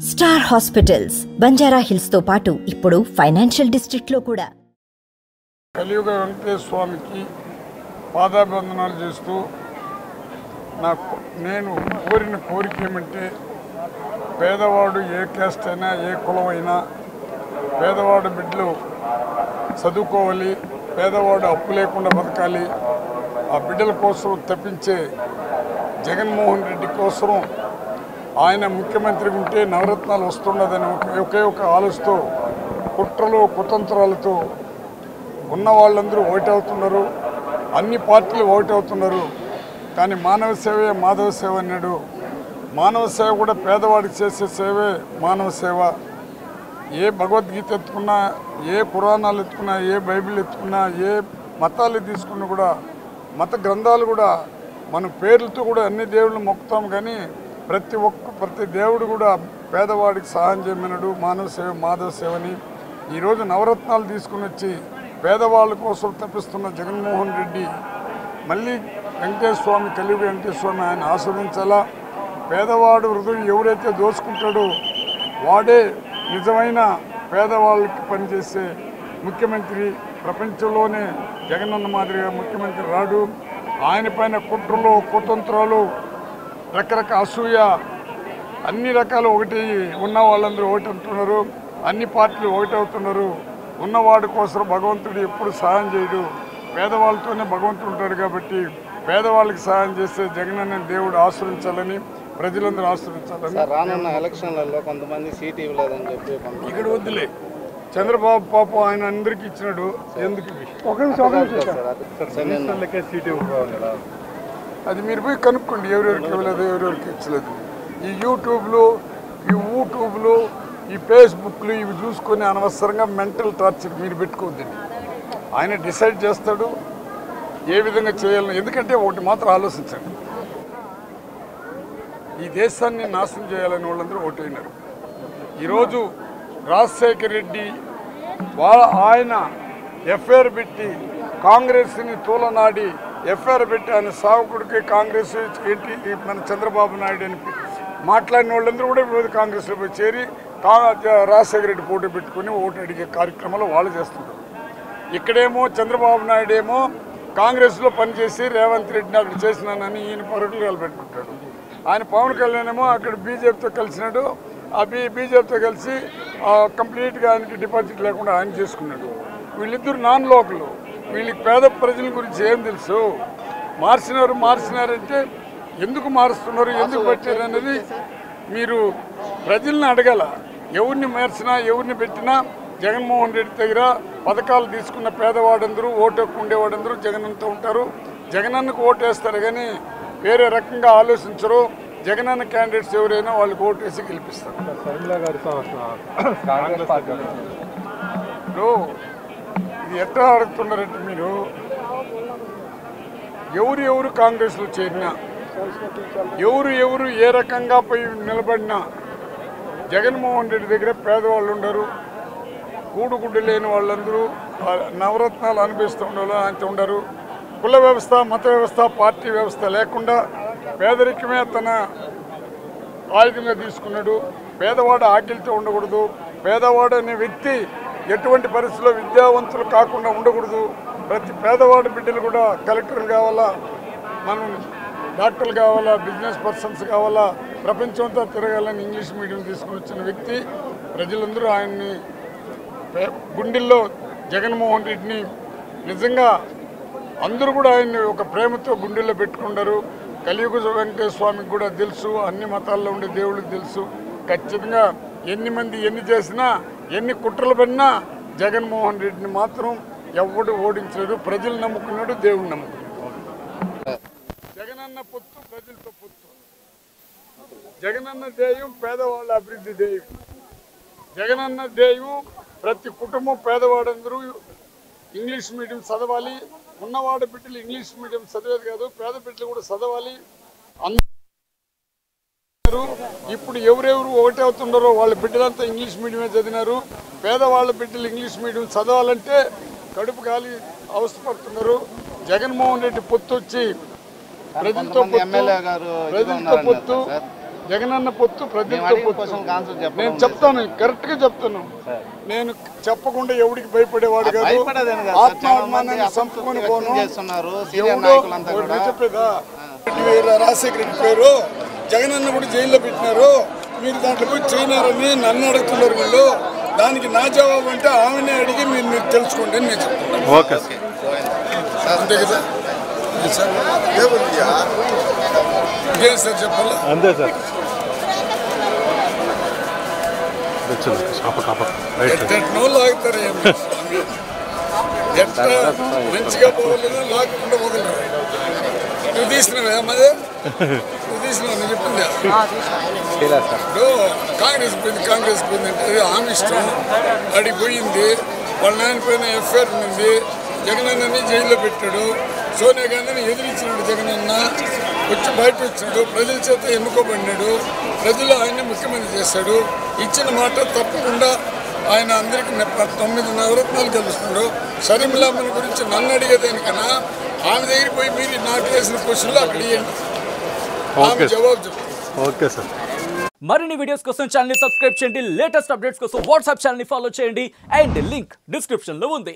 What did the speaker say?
Star hospitals Banjara హిల్స్తో పాటు ఇప్పుడు financial డిస్ట్రిక్ట్లో కూడా. కలియుగ వెంకటేశ్వర స్వామికి పాదాభివందనాలు చేస్తూ నాకు నేను కోరిన కోరిక ఏమంటే పేదవాడు ఏ క్యాస్ట్ అయినా ఏ కులం అయినా పేదవాడు బిడ్డలు చదువుకోవాలి పేదవాడు అప్పు లేకుండా బతకాలి ఆ బిడ్డల కోసం తప్పించే జగన్మోహన్ రెడ్డి కోసం ఆయన ముఖ్యమంత్రి ఉంటే నవరత్నాలు వస్తుండదని ఒక- ఒకే ఒక ఆలోచనతో కుట్రలు కుతంత్రాలతో ఉన్న వాళ్ళందరూ ఓటవుతున్నారు. అన్ని పార్టీలు ఓటవుతున్నారు. కానీ మానవ సేవే మాధవ సేవ అన్నాడు. మానవ సేవ కూడా పేదవాడికి చేసే సేవే మానవ సేవ. ఏ భగవద్గీత ఎత్తుకున్నా ఏ పురాణాలు ఎత్తుకున్నా ఏ బైబిల్ ఎత్తుకున్నా ఏ మతాలు తీసుకున్నా కూడా మత గ్రంథాలు కూడా మన పేర్లతో కూడా అన్ని దేవుళ్ళు మొక్కుతాం కానీ ప్రతి ఒక్క ప్రతి దేవుడు కూడా పేదవాడికి సహాయం చేయమన్నాడు. మానవ సేవ మాధవ సేవని. ఈరోజు నవరత్నాలు తీసుకుని వచ్చి పేదవాళ్ళ కోసం తప్పిస్తున్న జగన్మోహన్ రెడ్డి మళ్ళీ వెంకటేశ్వర స్వామి కలియుగ వెంకటేశ్వర స్వామి ఆయన ఆస్వాదించాలా పేదవాడు హృదయం ఎవరైతే దోచుకుంటాడో వాడే నిజమైన పేదవాళ్ళకి పనిచేసే ముఖ్యమంత్రి. ప్రపంచంలోనే జగనన్న మాదిరిగా ముఖ్యమంత్రి రాడు. ఆయన పైన కుట్రలు కుతంత్రాలు రకరకాల అసూయ అన్ని రకాలు ఒకటి ఉన్న వాళ్ళందరూ ఒకటి అంటున్నారు. అన్ని పార్టీలు ఒకటి అవుతున్నారు. ఉన్నవాడి కోసం భగవంతుడు ఎప్పుడు సహాయం చేయడు. పేదవాళ్ళతోనే భగవంతుడు ఉంటాడు కాబట్టి పేదవాళ్ళకి సహాయం చేస్తే జగనన్న దేవుడు ఆశ్రయించాలని ప్రజలందరూ ఆశ్రయించాలని. సార్ రానున్న ఎలక్షన్లలో కొంతమంది సీట్ ఇవ్వలేదని చెప్పి ఇక్కడ వద్దులే. చంద్రబాబు పాపం ఆయన అందరికి ఇచ్చినాడు. ఎందుకు? నిన్న అది మీరు పోయి కనుక్కోండి ఎవరెవరికి ఇవ్వలేదు ఎవరెవరికి ఇచ్చలేదు. ఈ యూట్యూబ్లు ఈ యూట్యూబ్లు ఈ ఫేస్బుక్లు ఇవి చూసుకొని అనవసరంగా మెంటల్ టార్చర్ మీరు పెట్టుకోవద్దండి. ఆయన డిసైడ్ చేస్తాడు ఏ విధంగా చేయాలని. ఎందుకంటే ఒకటి మాత్రం ఆలోచించండి. ఈ దేశాన్ని నాశనం చేయాలని వాళ్ళందరూ ఓటైనారు. ఈరోజు రాజశేఖర్ రెడ్డి వాళ్ళ ఆయన ఎఫ్ఐఆర్ పెట్టి కాంగ్రెస్ని తూలనాడి ఎఫ్ఐఆర్ పెట్టి సావకుడికి కాంగ్రెస్ ఏంటి? మన చంద్రబాబు నాయుడు అని మాట్లాడిన వాళ్ళందరూ కూడా ఈరోజు కాంగ్రెస్లో పోయి చేరి రాజశేఖర రెడ్డి పోటీ పెట్టుకుని ఓటు అడిగే కార్యక్రమాలు వాళ్ళు చేస్తున్నారు ఇక్కడేమో చంద్రబాబు నాయుడు ఏమో కాంగ్రెస్లో పనిచేసి రేవంత్ రెడ్డిని అక్కడ చేసినానని ఈయన పరుగులు పెట్టుకుంటాడు ఆయన పవన్ కళ్యాణ్ ఏమో అక్కడ బీజేపీతో కలిసినాడు. ఆ బీ బీజేపీతో కలిసి ఆ, కంప్లీట్గా ఆయనకి డిపాజిట్ లేకుండా ఆయన చేసుకున్నాడు. వీళ్ళిద్దరు నాన్ లోకలు. వీళ్ళకి పేద ప్రజల గురించి ఏం తెలుసు? మార్చినారు మార్చినారంటే ఎందుకు మారుస్తున్నారు ఎందుకు పెట్టారు అనేది మీరు ప్రజల్ని అడగాల. ఎవరిని మార్చినా ఎవరిని పెట్టినా జగన్మోహన్ రెడ్డి దగ్గర పథకాలు తీసుకున్న పేదవాడందరూ ఓటు ఉండేవాడందరూ జగనంతో ఉంటారు. జగనన్నకు ఓటు వేస్తారు కానీ వేరే రకంగా ఆలోచించరు. జగనన్న క్యాండిడేట్స్ ఎవరైనా వాళ్ళకి ఓటు వేసి గెలిపిస్తారు ఇది ఎట్లా అడుగుతున్నారంటే మీరు? ఎవరు ఎవరు కాంగ్రెస్లో చేరినా ఎవరు ఎవరు ఏ రకంగా పోయి నిలబడినా జగన్మోహన్ రెడ్డి దగ్గర పేదవాళ్ళు ఉండరు కూడుగుడ్డు లేని వాళ్ళందరూ నవరత్నాలు అనిపిస్తూ ఉండాలో అంత ఉండరు. కుల వ్యవస్థ మత వ్యవస్థ పార్టీ వ్యవస్థ లేకుండా పేదరికమే తన ఆయుధంగా తీసుకున్నాడు. పేదవాడు ఆకలితో ఉండకూడదు. పేదవాడు అనే వ్యక్తి ఎటువంటి పరిస్థితుల్లో విద్యావంతులు కాకుండా ఉండకూడదు? ప్రతి పేదవాడి బిడ్డలు కూడా కలెక్టర్లు కావాలా? మనం డాక్టర్లు కావాలా? బిజినెస్ పర్సన్స్ కావాలా? ప్రపంచమంతా తిరగాలని ఇంగ్లీష్ మీడియం తీసుకుని వచ్చిన వ్యక్తి ప్రజలందరూ ఆయన్ని గుండెల్లో జగన్మోహన్ రెడ్డిని నిజంగా అందరూ కూడా ఆయన్ని ఒక ప్రేమతో గుండెల్లో పెట్టుకుంటారు. కలియుగ వెంకటేశ్వర స్వామికి కూడా తెలుసు అన్ని మతాల్లో ఉండే దేవుడికి తెలుసు. ఖచ్చితంగా ఎన్ని మంది ఎన్ని చేసినా ఎన్ని కుట్రలు పడినా జగన్మోహన్ రెడ్డిని మాత్రం ఎవడు ఓడించలేడు ప్రజలు నమ్ముకున్నాడు దేవుడు నమ్ముకున్నాడు. జగనన్న పొత్తు ప్రజలతో పొత్తు. జగనన్న ధ్యేయం పేదవాళ్ళ అభివృద్ధి ధ్యేయం జగనన్న ధ్యేయం ప్రతి కుటుంబం పేదవాడందరూ ఇంగ్లీష్ మీడియం చదవాలి. ఉన్నవాడ బిడ్డలు ఇంగ్లీష్ మీడియం చదివేది కాదు పేద బిడ్డలు కూడా చదవాలి. అందరూ ఇప్పుడు ఎవరెవరు ఒకటే అవుతున్నారో వాళ్ళ బిడ్డలంతా ఇంగ్లీష్ మీడియమే చదివినారు. పేదవాళ్ళ బిడ్డలు ఇంగ్లీష్ మీడియం చదవాలంటే కడుపు గాలి అవస్థపడుతున్నారు. జగన్మోహన్ రెడ్డి పొత్తు వచ్చి ప్రజలతో ప్రజలతో పొత్తు. జగనన్న పొత్తు ప్రజలతో పొత్తు. నేను చెప్తాను కరెక్ట్గా చెప్తాను. నేను చెప్పకుండా ఎవడికి భయపడేవాడు కాదు. ఆత్మాభిమానాన్ని వ్యక్తం పోను. ఎవడో నాయకులంతా ఒకటి కూడా. చెప్పేదా? రాజశేఖర రెడ్డి పేరు. జగనన్న కూడా జైల్లో పెట్టినారు. మీరు దాంట్లో పోయి చేయనారని నన్ను అడుగుతున్నారు వీళ్ళు. దానికి నా జవాబు అంటే ఆమెనే అడిగి మీరు మీరు తెలుసుకోండి అని నేను చెప్తున్నాను. ఓకే సార్ అంతే కదా? ఇది సార్. ఏముందియా? ఇంకేం సార్ చెప్పాలా? అంతే సార్. ఎట్టెట్నో లాగుతారు మంచిగా పోవాలని లాగకుండా వదలరు. నువ్వు తీసినవే అమ్మది నువ్వు తీసినావు నేను చెప్పింది ఇప్పుడు కాంగ్రెస్ పోయింది కాంగ్రెస్ పోయింది ఆమె ఇష్టం అడిగి పోయింది వాళ్ళ నాయన పైన ఎఫ్ఐఆర్ ఉంది జగనన్నని జైల్లో పెట్టాడు సోనియా గాంధీని ఎదిరించినాడు జగనన్న వచ్చి బయట వచ్చినాడు ప్రజల చేత ఎన్నుకోబడినాడు ప్రజలు ఆయన్ని ముఖ్యమంత్రి చేశాడు ఇచ్చిన మాట తప్పకుండా ఆయన అందరికీ నెప్ప- తొమ్మిది నవరత్నాలు గెలుస్తున్నాడు షరీములామన్ గురించి నన్ను అడిగేదానికన్నా ఆమె దగ్గరికి పోయి మీరు నాకు వేసిన క్వశ్చన్లు అక్కడ ఓకే సార్. మరిన్ని వీడియోస్ కోసం ఛానల్ సబ్స్క్రైబ్ చేయండి. లేటెస్ట్ అప్డేట్స్ కోసం వాట్సాప్ ఛానల్ ఫాలో చేయండి. అండ్ లింక్ డిస్క్రిప్షన్లో ఉంది.